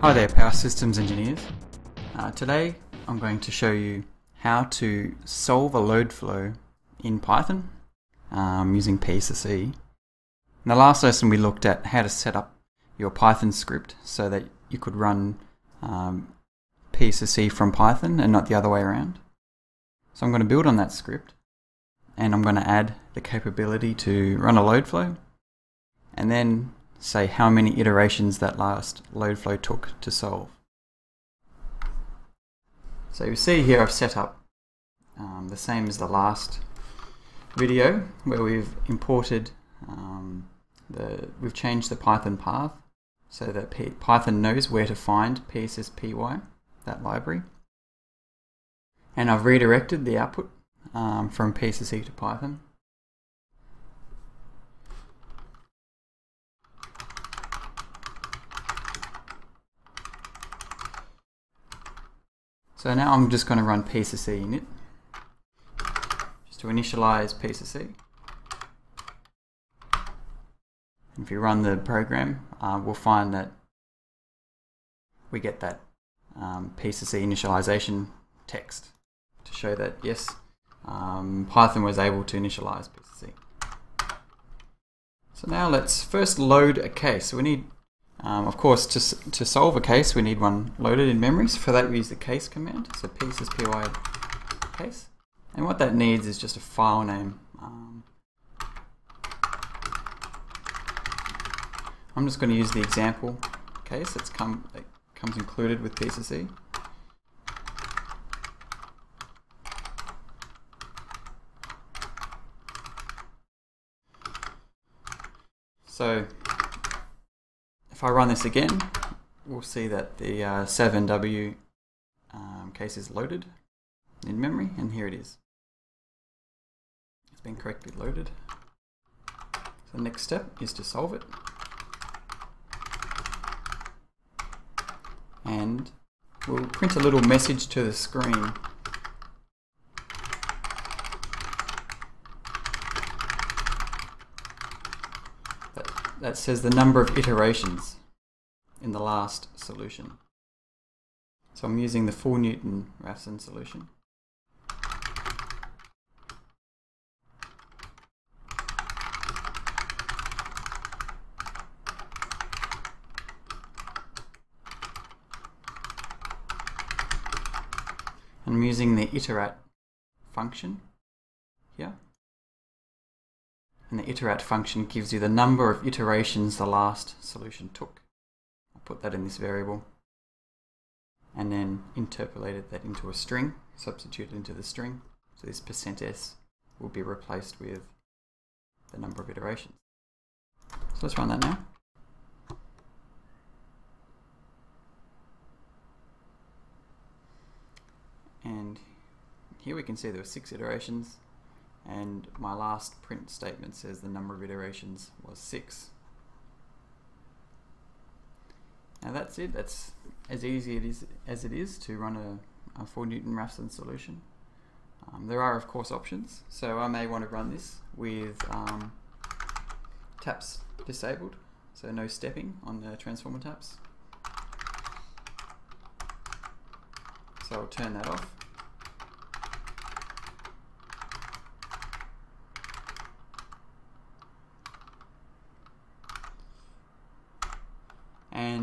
Hi there Power Systems engineers. Uh, today I'm going to show you how to solve a load flow in Python um, using PSSE. In the last lesson we looked at how to set up your Python script so that you could run um, PSSE from Python and not the other way around. So I'm going to build on that script and I'm going to add the capability to run a load flow and then say how many iterations that last load flow took to solve. So you see here I've set up um, the same as the last video where we've imported um, the we've changed the Python path so that P Python knows where to find PSSPY, that library. And I've redirected the output um, from PSSE to Python. So now I'm just going to run PSSE init just to initialize PSSE. If you run the program, uh, we'll find that we get that um, PSSE initialization text to show that yes, um, Python was able to initialize PSSE. So now let's first load a case. So we need, um, of course, to, to solve a case, we need one loaded in memory. So for that, we use the case command. So psspy case. And what that needs is just a file name. Um, I'm just going to use the example case that's come that comes included with PSSE. So if I run this again, we'll see that the uh, savnw um, case is loaded in memory, and here it is. It's been correctly loaded. So the next step is to solve it. And we'll print a little message to the screen that says the number of iterations in the last solution. So I'm using the full Newton Raphson solution. And I'm using the iterate function here and the iterate function gives you the number of iterations the last solution took. I'll put that in this variable and then interpolated that into a string, substituted into the string. So this percent %s will be replaced with the number of iterations. So let's run that now. And here we can see there were six iterations and my last print statement says the number of iterations was 6. Now that's it, that's as easy it is, as it is to run a, a full Newton Raphson solution. Um, there are of course options, so I may want to run this with um, taps disabled, so no stepping on the transformer taps. So I'll turn that off.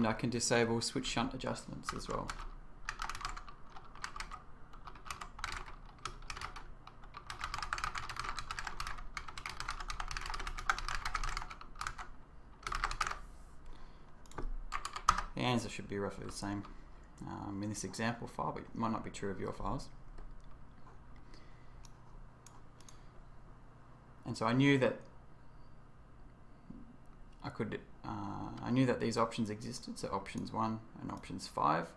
And I can disable switch shunt adjustments as well. The answer should be roughly the same um, in this example file, but it might not be true of your files. And so I knew that I could uh, I knew that these options existed, so options 1 and options 5.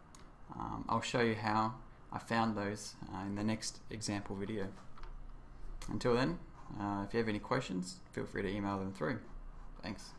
Um, I'll show you how I found those uh, in the next example video. Until then, uh, if you have any questions, feel free to email them through. Thanks.